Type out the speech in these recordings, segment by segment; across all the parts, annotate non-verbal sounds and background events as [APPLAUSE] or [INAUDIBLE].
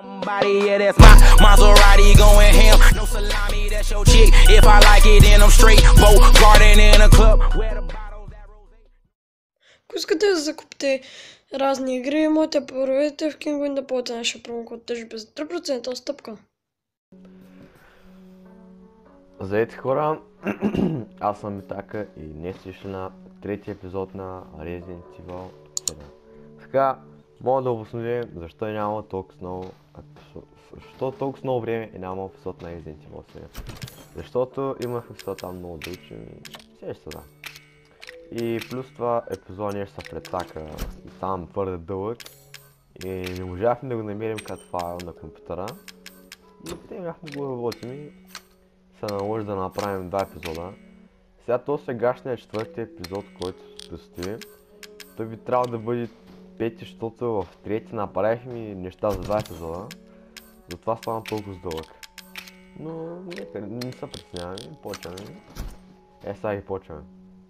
Somebody, yeah, that's my Maserati going ham. No salami, that's your chick. If I like it, then I'm straight. Boat garden in a club. Where the bottles that rose. Ако искате да закупите разни игри, можете да проверите в Kinguin да платите нашия промокод тъж без 3% отстъпка. Здравейте хора, [CLEARS THROAT] аз съм Митака и днес ще на третия епизод на Resident Evil 7. Така, мога да обосновим защо нямало толкова много защо толкова много време е нямало епизод на Resident Evil 7. Защото имах епизод там много учим и сеща да. И плюс това епизод нещо се прецака и там твърде дълъг и не можахме да го намерим като файл на компютъра. И те бяхме го работим и се наложи да направим два епизода. Сега то сегашният четвърти епизод, който предстои, той би трябвало да бъде пети, защото в трети направихме неща за два епизода. Затова стана толкова дълъг. Но нека не се притесняваме, почваме. Е, сега ги почваме.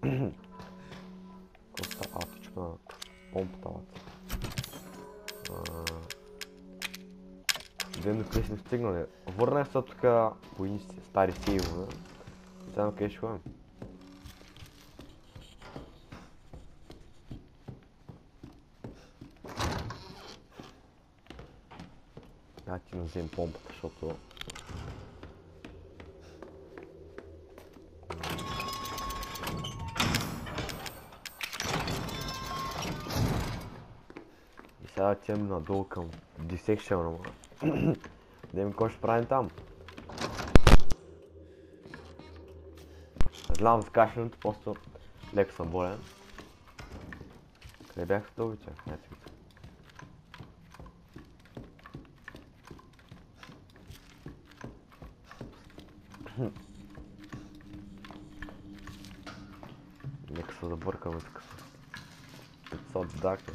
[CLEARS THROAT] Коста атичка на помпата. Ден до къде сме стигнали. Върнах се тук по инсти, стари сейвове. Сега къде ще ходим? Я ти взем помпата, защото... И сега отивам надолу към Dissection, ама. Да какво ще правим там. Знам с кашлянето, просто леко съм болен. Къде бях стълбича? Ето ги. Нека се забъркаме тук с 500 дака.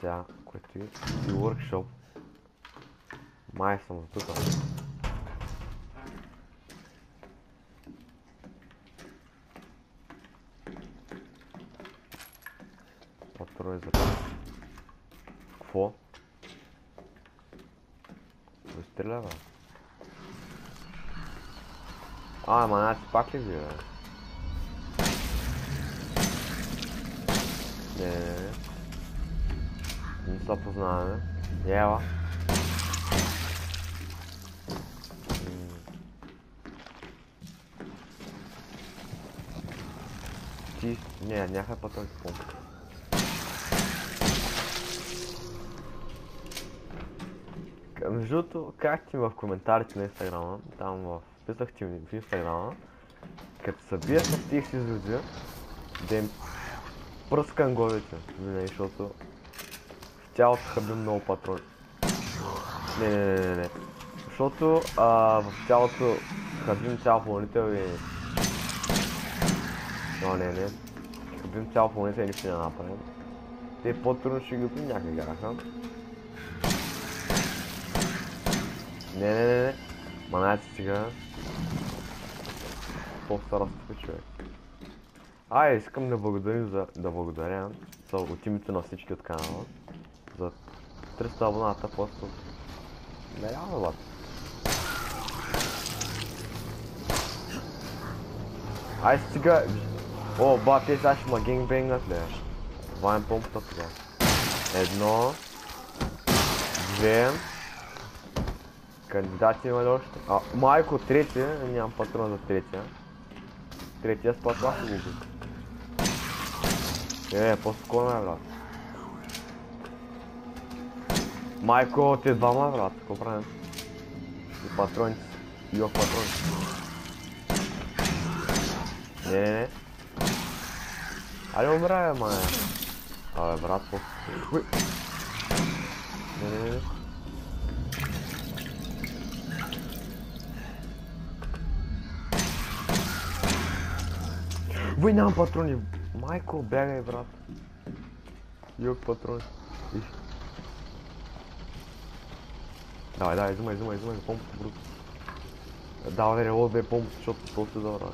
Сега, което е и workshop. Май съм за тук. 되면 네 인싸 부순하는 예와 뒤 네, 안녕 할 것도 있고 wrzutu, kliknijcie w komentarz na Instagrama, tam w wpisach w Instagrama. Като се биеш с тих си звезди, да им пръскам главите, нали, защото в тялото хабим много патрони. Не, не, не, не, не. Защото а, в тялото хабим цял планител и... Но, не, не. Хабим цял планител и нищо не направим. Те по-трудно ще ги някак гараха. Не, не, не, не. Манайте сега. По-стара стъпка човек. Ай, искам да благодарим за, да благодаря за, от името на всички от канала за 300 абоната, просто нереално бат. Ай стига! О, ба, те сега ще ма генгбенгат ли? Това е помпата тогава. Едно, две, кандидати има ли още? А, майко, третия, нямам патрон за третия. Tretei as portas do arco É, posso na lá. Michael, te dá uma vrata, comprando E patrões. E os patrões. É. Aí o Braia, mano. Ah, é braço. Ui. É. по... Уй. Не, не, не, не. Уй, нямам патрони. Майко, бягай, брат. Йок патрони. Их. Давай, давай, взимай, взимай, взимай помпата, брут. Давай, релот бе помпата, защото толкова добра.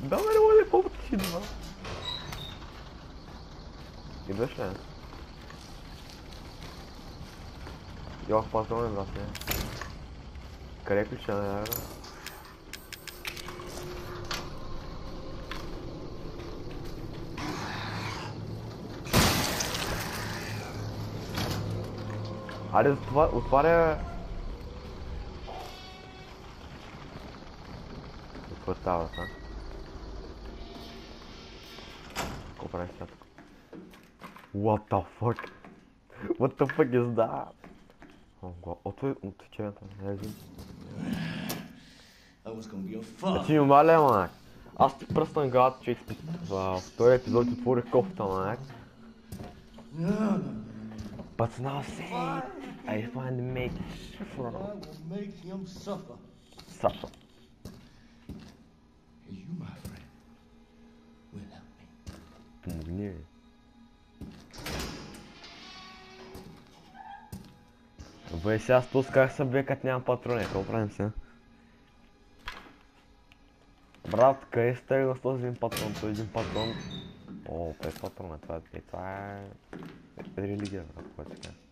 Давай, релот бе помпата си два. Идваш ли? Йох патрони, брат, не. Къде е ключа, не, Бе? Айде, отва- отваря... Какво става, брат, а? Какво правиш сега тук? What the fuck? What the fuck is that? О, го... Отвой... Отвечевата, не знам. I was gonna give a А fuck. ти ми маля, мак. Аз ти пръснах главата, че във втория епизод отворих кофта, мак. But now say I just wanted to make sure. make him suffer. Suffer. You, my friend, will help me. Engineer. Вы сейчас тут как себе котням патроны, это управимся. Братка, если у ну нас тоже один патрон, то один патрон. О, пять патронов, это, это, это религия какая-то.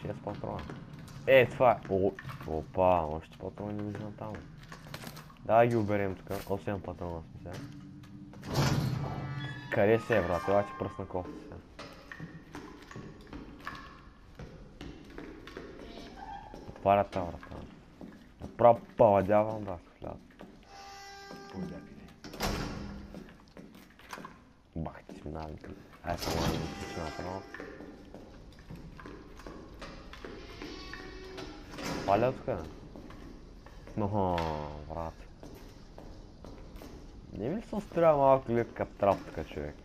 което така. Шест патрона. Е, това е. О, опа, още патрони не виждам там. Давай ги оберем тук, 8 патрона сме сега. Къде се е, брат? Ела ти пръсна кофта сега. Отваря тази врата. Направо паладявам, брат, в хляб. Poor deputy. Бах ти си навик. Ай, само да ми си направо. Паля тук, бе? Но, брат. Не ми се струва малко ли като трап така човек.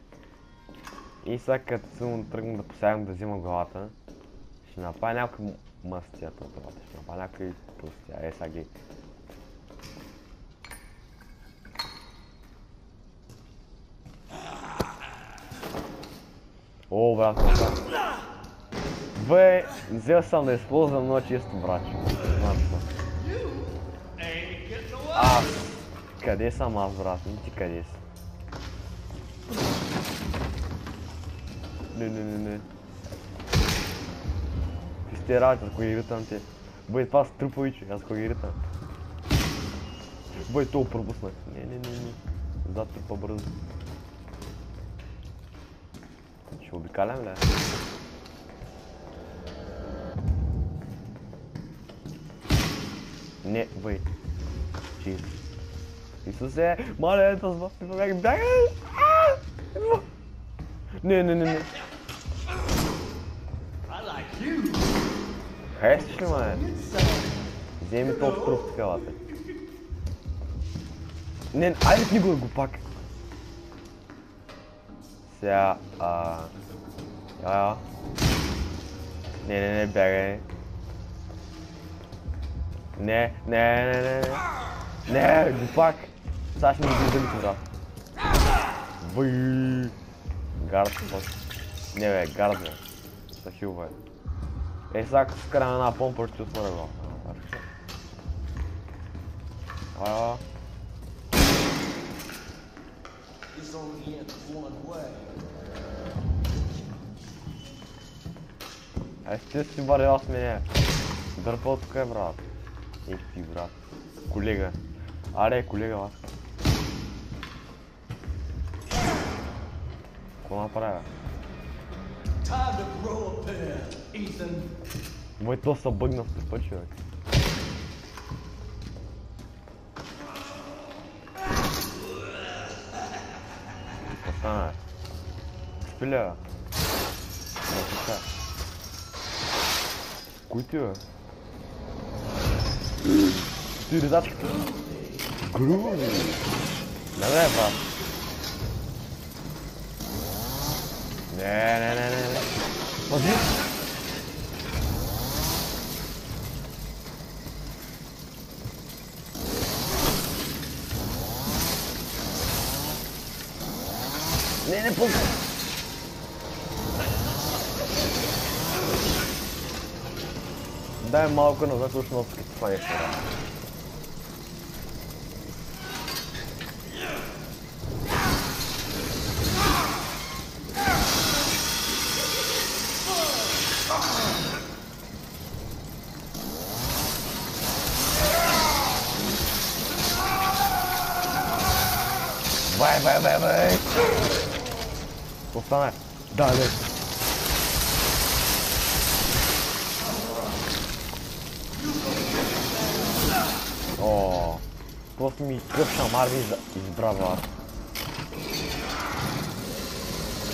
И сега като съм тръгна да посягам да взима главата, ще направя някакви мастията, брат. Ще направя някакви пустия. Е, сега ги... О, брат, брат. Бе, взел съм да използвам много. Знам какво. Аз. Къде съм аз, брат? Не ти къде си? Не, не, не, не. Ти сте работа, ако ги ритам те. Бе, това са трупови, че аз ги ритам. Бе, то пропуснах. Не, не, не, не. Зад трупа бързо. Ще обикалям ли? Не, бей. Чиз. Исусе, моля, това с побягай, бягай! Идва! Не, не, не, не. Харесваш ли ме? Вземи този труп в халата. Не, айде ти го го пак. Сега, а... Я, я. Не, не, не, бягай. Не, не, не, не, не. Не, го пак. Сега ще ми ги дали брат. Въй. Гард, пак. Не бе, гард бе. Сахил бе. Е, сега ако скарам една помпа, ще отворя го. А, This only ends one way. Е, ще си вървял с мене. Дърпал тук е, брат. Ех ти, брат. Колега. Аре, колега, аз. Какво направя? Мой то са бъгна в трупа, човек. Не, така. Кой ти, бе? Ty zaczk... Gruby. Nalewa. Nie, nie, nie, nie. Chodzi? Nie, nie, po... Dałem mało go, no to już no trwa jeszcze Chłop mi gościa marwi z, z brawa.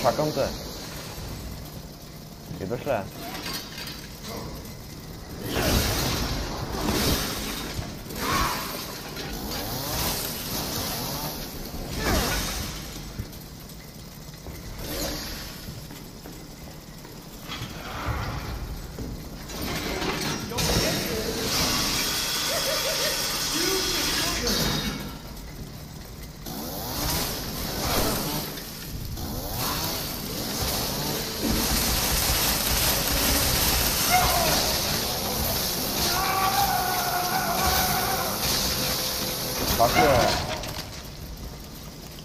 Czekam te. Nie dośle. Как е?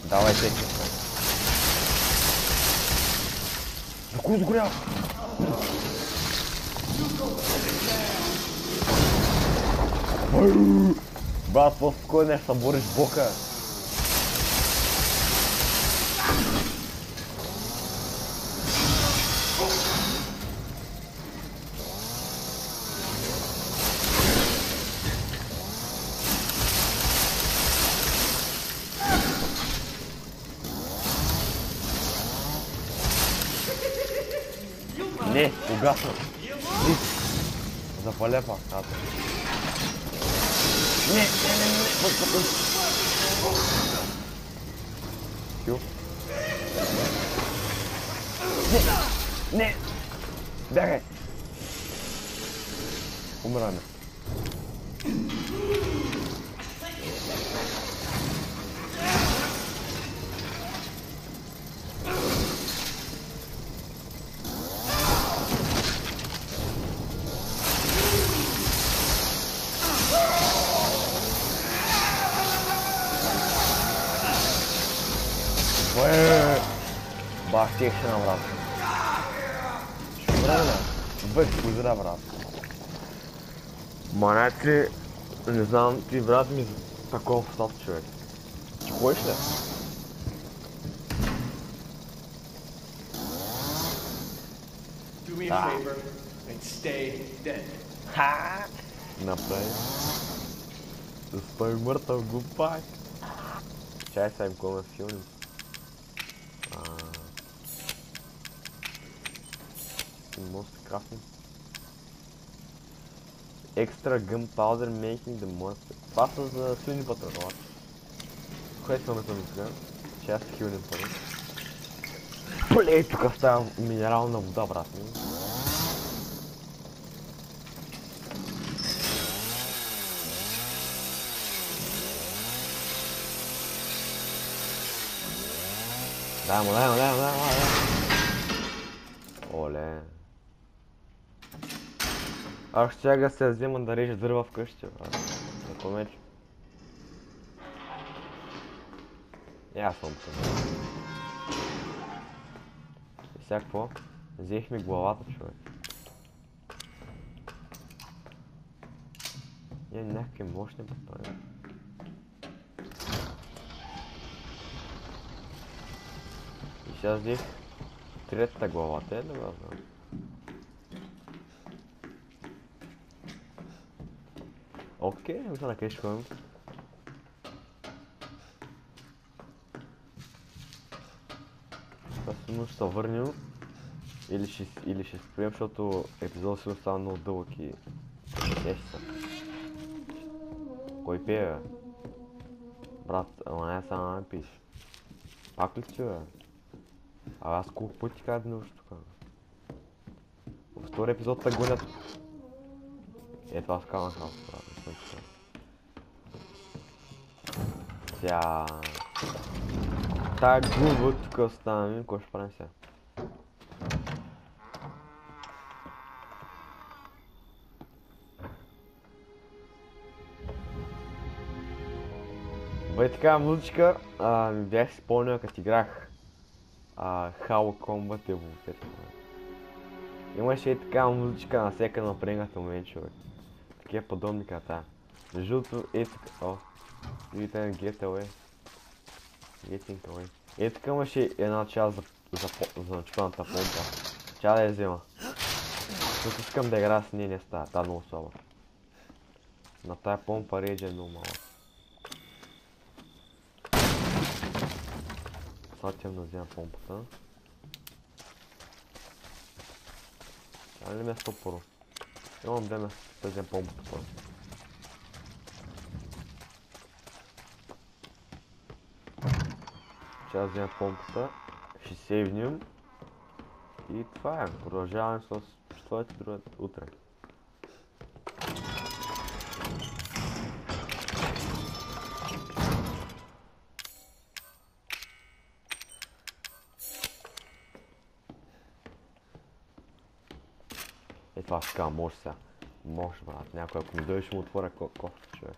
Давай теки. За кой сгоря? Брат, по-спокойно ще се бориш с бока. Не, угасна. Виж. Запаля пак, аз. Не, не, не, не, пък, пък, пък. Хил. Не, не. Бягай. Технам рад. Правильно? Бэк кузера брат. Манят ли... Не знам, ти брат ми такова в стат, човек. Ти ходиш ли? Да. Ха! Направи. Да стой мъртъв глупак. Чай сега им кола филм. Most crafting. Extra gunpowder making the monster. Това са за силни патрони. Кое сме съм сега? Че аз хилни първо. Блей, тук става минерална вода, брат ми. Дай му, дай му, дай му, дай му, дай му. Оле. Аз ще сега се взема да реже дърва вкъщи, брат. На комеч. И аз съм се. И сега какво? Взех ми главата, човек. Ние някакви мощни патрони. И сега взех третата глава, те да го знам. Окей, мисля на къде ще ходим. Сега сигурно ще се върнем. Или ще, или ще спрем, защото епизодът сигурно става много дълъг и... Сеща се. Кой пее, бе? Брат, ама не само да пиш. Пак ли си, бе? А аз колко пъти казах да науча тук? Във втори епизод те гонят. Е, това скална хаос, брат. Сега... Тая глува тук оставяме, какво ще правим сега? Бе така музичка, а, ми бях като играх Halo Combat Evolved. Имаше и така музичка на всяка напрегната момент, човек. Такива подобни като тази. Между другото, е така, о, видите на GTL Getting away. Е, тук имаше една част за, за, по- за началната помпа. Тя да я взема. Тук искам да играя с нея, не става. Та много слаба. На тая помпа рейджа е много малък. Отивам да взема помпата. Тя ли место първо? Две места да взема помпата първо. Ще да взема помпата. Ще сейвнем. И това е. Продължаваме с четвърти друг утре. Кажа, може сега. Може брат, някой ако ми дойде му отворя ко- човек.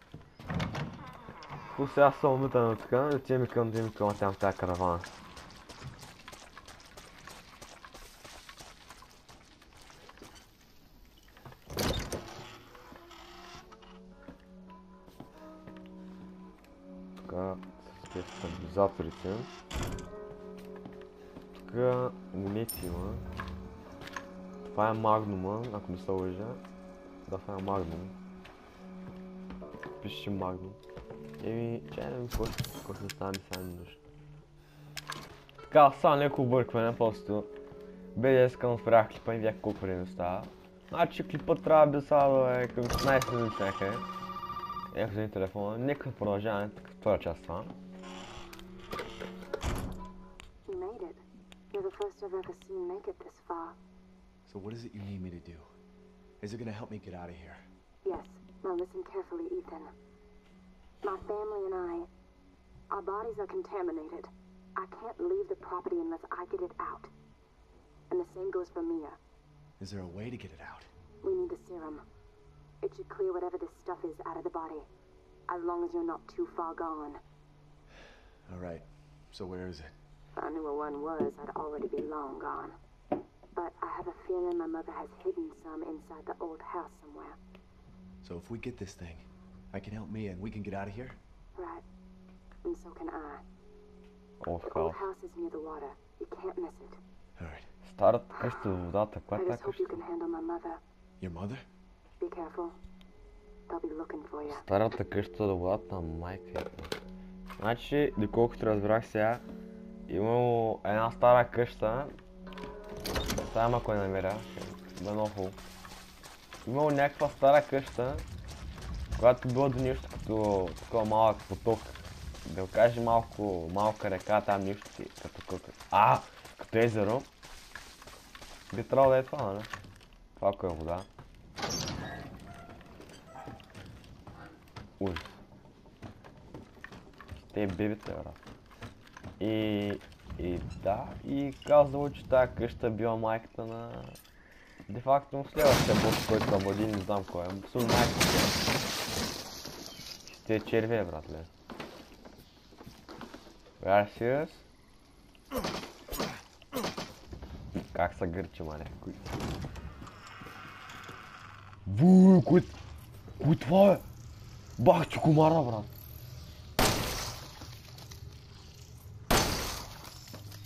Ху сега съм умитана от така, отиваме към да им към там тази каравана. Така, стабилизаторите. Тук монети има. Това е магнума, ако не се лъжа. Да, това е магнум. Пише магнум. Еми, чай да ми какво ще стане сега ми нужно. Така, сега леко объркване, просто. Бе, искам спрях клипа и видях колко време става. Значи клипът трябва да да е към 16 минути някъде. Ето вземи телефона. Нека продължаваме така втора част това. You made it. You're the first I've ever seen make it this far. So what is it you need me to do? Is it gonna help me get out of here? Yes. Now listen carefully, Ethan. My family and I, our bodies are contaminated. I can't leave the property unless I get it out. And the same goes for Mia. Is there a way to get it out? We need the serum. It should clear whatever this stuff is out of the body. As long as you're not too far gone. Alright, so where is it? If I knew where one was, I'd already be long gone. But I have a feeling my mother has hidden some inside the old house somewhere. So if we get this thing, I can help Mia and we can get out of here? Right. And so can I. Олд The хаус. old house is near the water. You can't miss it. Alright. Старата къща до водата, коя I е just тази hope you къща? can handle my mother. Your mother? Be careful. They'll be looking for you. Старата къща до водата на майка. е. Значи, доколкото разбрах сега, имало една стара къща. Само ако я намеря, бъде много. Имало някаква стара къща, която било до нещо като такова малък поток. Да го кажем малко, малка река, там нещо си, като, като, а, като езеро. Би трябвало да е това, нали? Това ако е вода. Ужас. Те бебета, брат. И, и да, и казало, че тази къща била майката на... Де факто следващия бос, който млади, не знам кой е. Абсолютно майката. Ще е червия, братле. Gracias. Как са гърчи, мале? Кой? Вуу, кой... Кой това е? Бах, че комара, брат.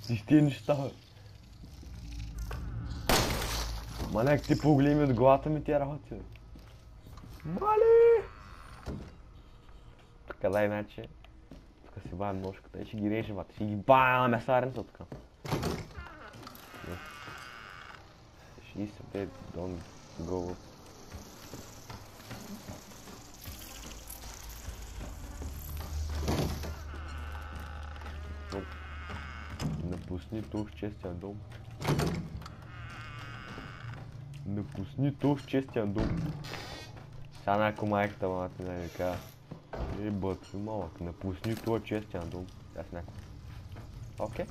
Си ти неща, бе. Маняк, ти погледни ми от главата ми тия работи, бе. Мали! Така да иначе. Тук си бавим ножката и ще ги режем, бат. Ще ги бая на месаренца така. Не. Ще ги се те, don't go. Напусни този честия дом. Напусни този честия дом. Сега някой майката мати да ми кажа. Е, бъд, малък, напусни този честия дом. Аз някой. Окей.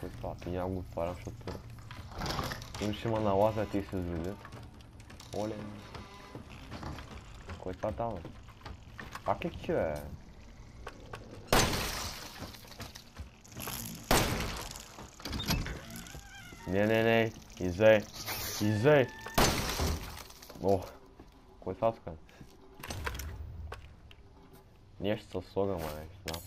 Кой е това? Ти няма го отварям, защото... Им ще ма налазят и се заведят. Оле. Кой е това там? бе? Пак ли че е? Не, не, не. Изей. Изей. О. Кой тук? Нещо с огън, май, да.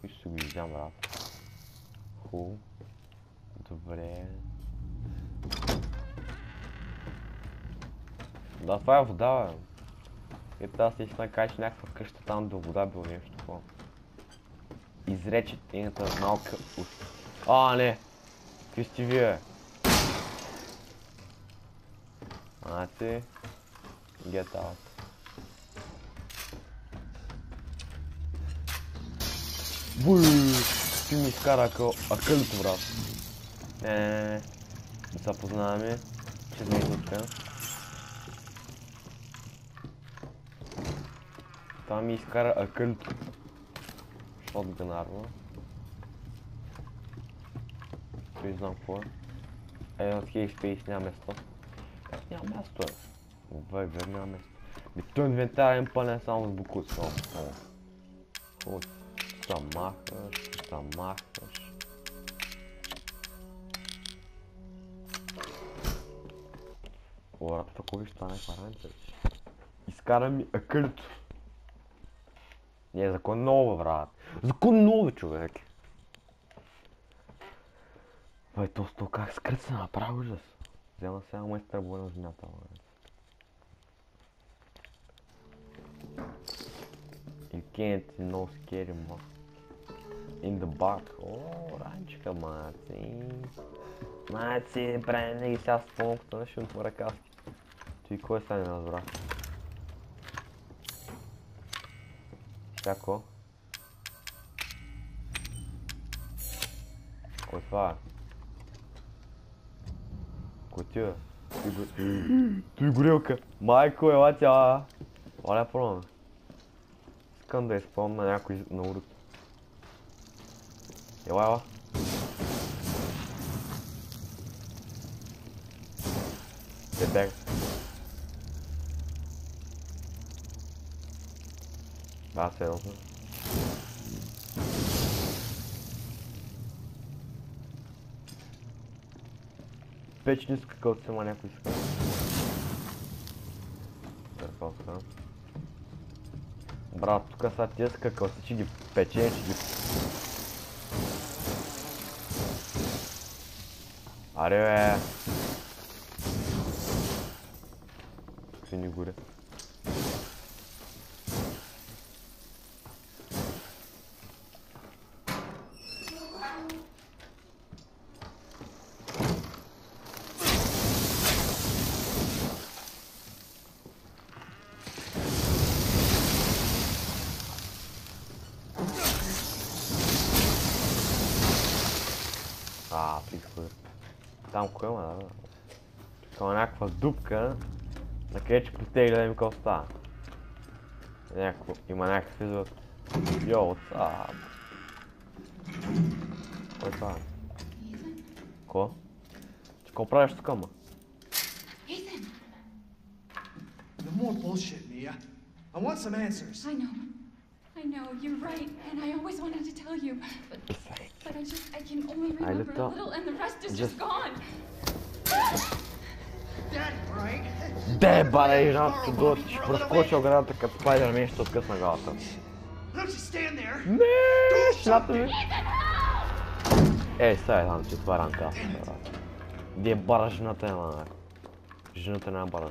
Ти ще го изям, брат. Хубаво. Добре. Да, това е вода, бе. Ето аз наистина кажа, че някаква къща там до вода било нещо такова. Изрече едната малка уст. А, не! Какви сте вие? Значи... Get out. Буй! Ти ми изкара акъл, акълито, брат. Не, не, не, не. Се познаваме. Ще сме тук. Това ми изкара акълито. Pode meter na árvore. Please não pôr. É, eu é space nie mamy stąd. Jak nie mamy stąd? Wej, wej, nie mamy mestre. I tu inwentarem polecam z bukucą. O. O, tam marcas, tam marcas. Agora tu to kogoś tam, jak Esse cara me akrytu. Не, закон ново, брат. Закон ново, човек. Бай, то сто как скръца направо ужас. Взема сега майстър бой на земята, бе. You can't no scary mo. In the back. О, ранчика, маци. Маци, прави ги сега с помпата на шунто ръкавки. Ти кой стане не разбрах? Sacou? Opa. Curtiu? Figurilca. Michael, eu até ó. Olha pro homem. Ficando esse pão maneco no uru. Eu ó. Você pega. da selva. Pet nisso que eu seu maneco escuro. Faltando. Brato com essa tesca que eu senti de petinha de. que é. Finigura. А, пиксове. Там кое има, да? Тук има някаква дупка, на къде че потегля да им какво става. Някакво, има някакъв извод. Йо, what's Кой е това? Ко? Ти какво правиш тук, ма? Ethan! No more bullshit, Mia. I want some answers. I know. I know, you're right, and I always wanted to tell you, but, but I just, I can only remember a little- and the rest is just- just gone. Де, бара, жена, до прескочи оградата като Спайдермен ще откъсна главата. Don't you stand there. Не, шната ми. Е, сега е там, че това е ранка. Де бара жената няма, бе. Жената няма бара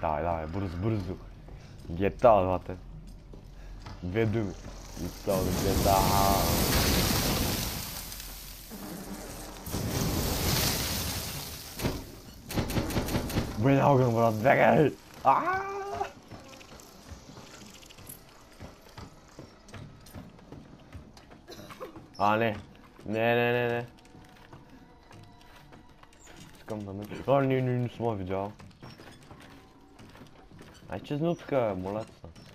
Dai, dai, brz, brzo. Getavate. Dve dume. Getavate, da. Beni algın Murat, be gel. Aaaa. Aa ne? Ne ne ne ne? Sıkıntı mı? Lan ne ne ne ne моля те се.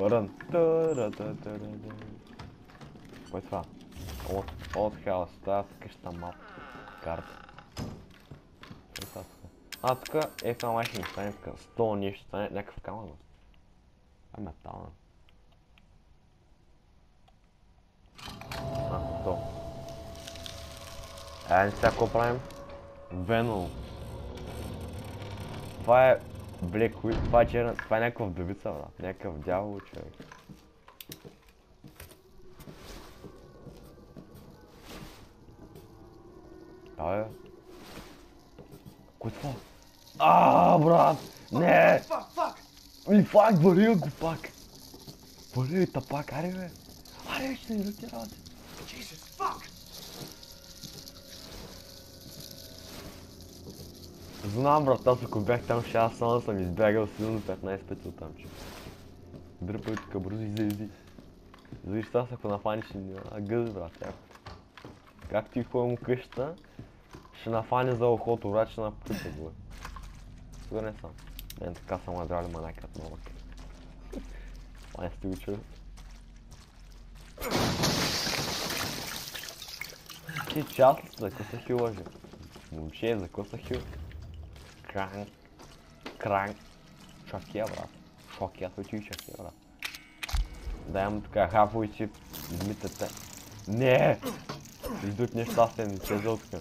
Рън. Та-ра-та-та-ра-да. Кой е това? От, от хаос. Тази къща мап. Карта. Е това? А, тук е това май ще ми стане така. 100 нещо стане. Някакъв камък. бе. А, метална. Е, не сега какво правим? Веном. Това е Black Widow, това е черна, това е някаква вдовица, брат. Някакъв дявол, човек. Абе. Кой е това? А, брат! Не! Или фак, вари го пак! Вари та пак, аре бе! Аре, ще ни ти работи! Jesus, fuck! Знам, брат, аз ако бях там, ще аз само съм избягал силно 15 пъти от там, че. Дръпай тук бързо, изи. Завиш аз ако нафаниш а гъз, брат, яко. Как ти ходим му къщата, ще нафане за ухото, брат, ще напута го. Сигурен не съм. Не, така съм надрали манакът малък. Не сте го чули. Ти част за какво се бе? Момче, за какво се хилаш? Кранк. Кранк. Шокия, брат. Ти шокия, брат. Дай му така си измитате. Не! Идут нещастен, зълтка.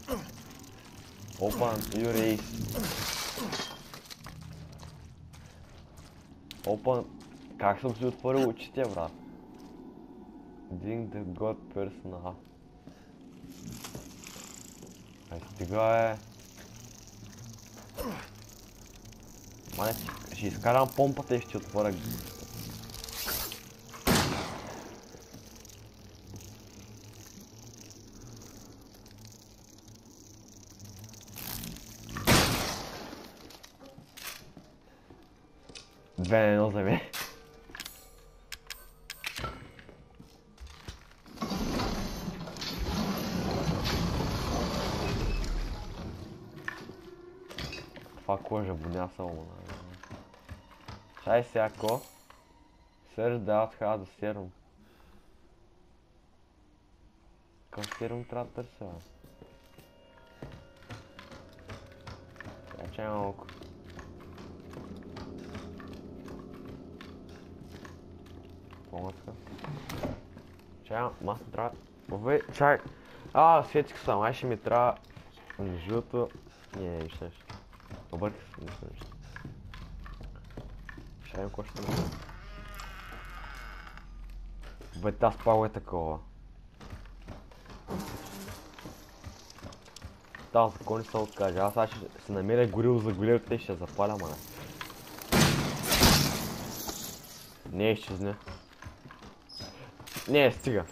Open your eyes. Open... Как съм си отворил очите, брат? Ding the god person, аха. Ай, стига е. Мане, ще изкарам помпата и ще отворя. Две на едно за мен. Това кожа боня само. на- Чай сега ко. Search the out the serum. Какъв серум трябва да търся, бе? Я чай малко. Помъцка. Чай, масно трябва... Бе, чай! А, светих съм, ай ще ми трябва... Се, нищо нещо. Ще. Бе, тази спало е такова. Тази закон не се откаже. Аз сега ще се намеря горил за горилката и ще запаля, мане. Не изчезне. Не, стига.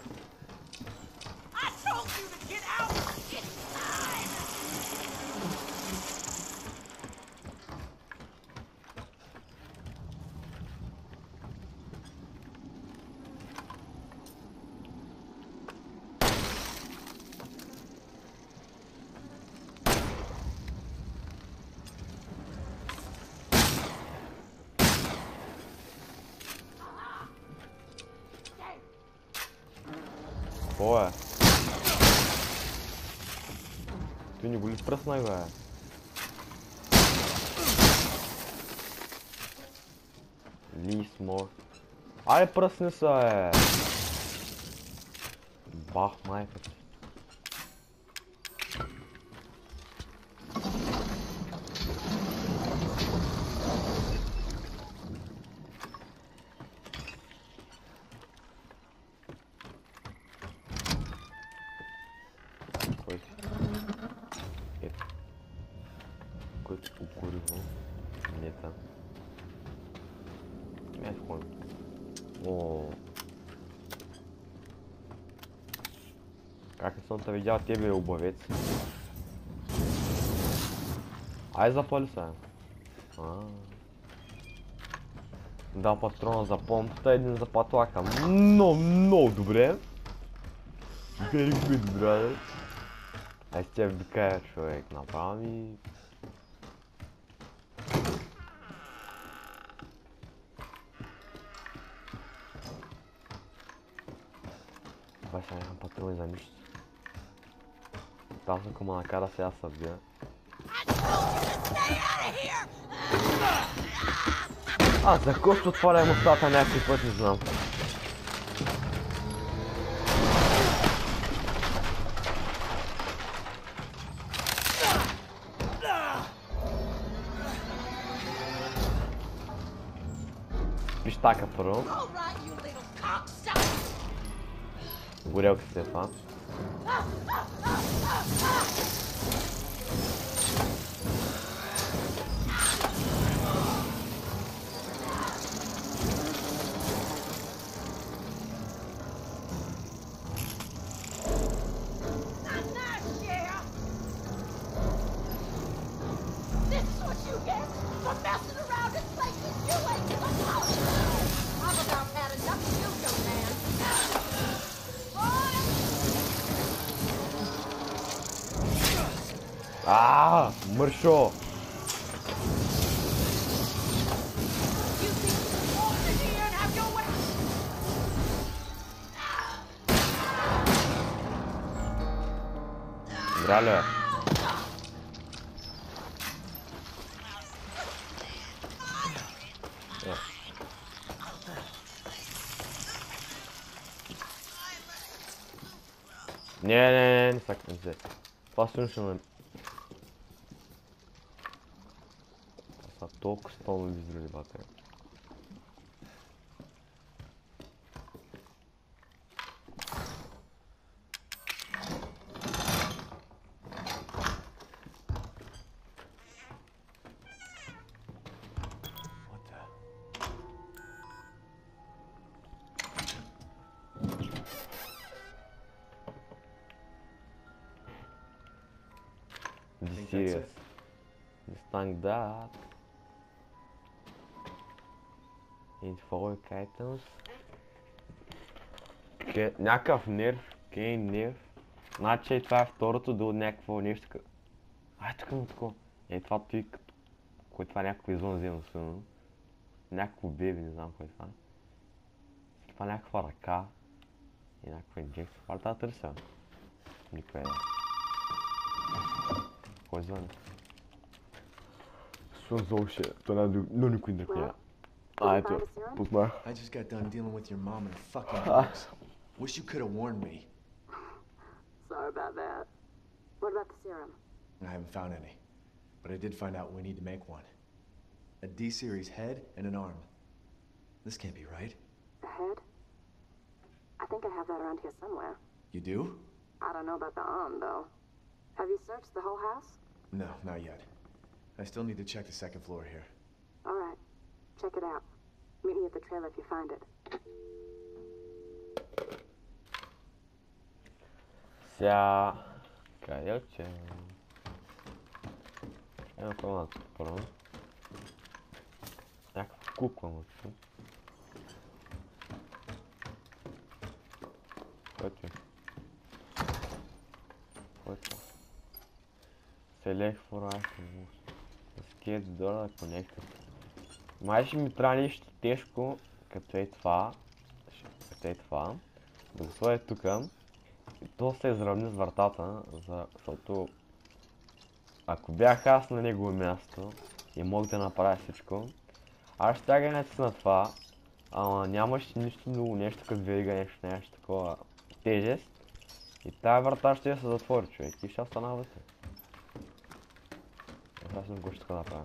такое? Ты не будешь просногая? Лисмо. Ай, проснесая! Бах, майк. Как если он-то видел тебе убавец? Ай за пальца. А -а -а. Да, патрон за помп, та один за патлака. Но, но, добре. Very good, brother. А тебя вбегает человек направо и... Вася, я патрон замечу. за нищо. Тази ако ме накара сега се бия. А, за кой ще отварям устата някакви път, не знам. Пищака първо. Горелка след това. 啊啊 Посушено. Саток с полным ребята. here. Stand up. And four cartons. Knack of nerf, geen nerf. Maatje 5 torto do nek voor eerste keer. Ah, tu kan het Ele fala que quando é, fala que fez 11 anos, não. Não é que o bebê não foi falar. Se fala que fora cá, e na que foi Jackson, fala tá. Me conhece. poison. Shit. No queen I just got done dealing with your mom and fucking house. Wish you could have warned me. Sorry about that. What about the serum? I haven't found any. But I did find out we need to make one. A D-series head and an arm. This can't be right. The head? I think I have that around here somewhere. You do? I don't know about the arm, though. Have you searched the whole house? No, not yet. I still need to check the second floor here. All right. Check it out. Meet me at the trailer if you find it. 자, 가열차. Eu pronto, pronto. Tá Select for item. Escape door connected. Май ще ми трябва нещо тежко, като е това. Като е това. Да го сложя тука. И то се изравни с вратата, за... защото ако бях аз на негово място и мог да направя всичко, аз ще тяга на това, ама нямаше нищо много, нещо като верига, нещо, нещо такова тежест. И тая врата ще се затвори, човек, и ще остана вътре. Próximo gosto que ela pá.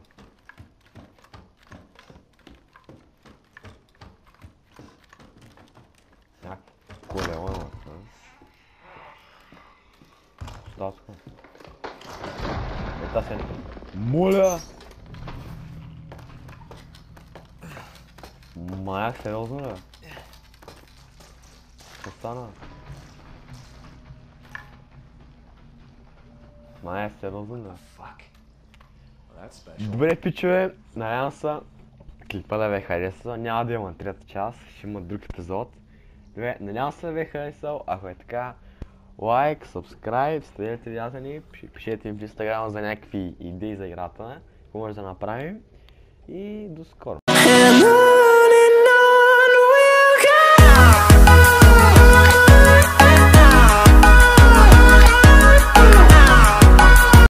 Ah, colhão, é mano. Ele tá sendo. Mulher! Mas é o Zona. Kostana. Mas é o Zona. Né? Fuck. Добре, пичове, надявам се, клипа да ви е харесал. Няма да има трета част, ще има друг епизод. Добре, надявам се да ви е харесал. Ако е така, лайк, subscribe, следете видеята ни, пиш- пишете ми в инстаграма за някакви идеи за играта, какво може да направим. И до скоро.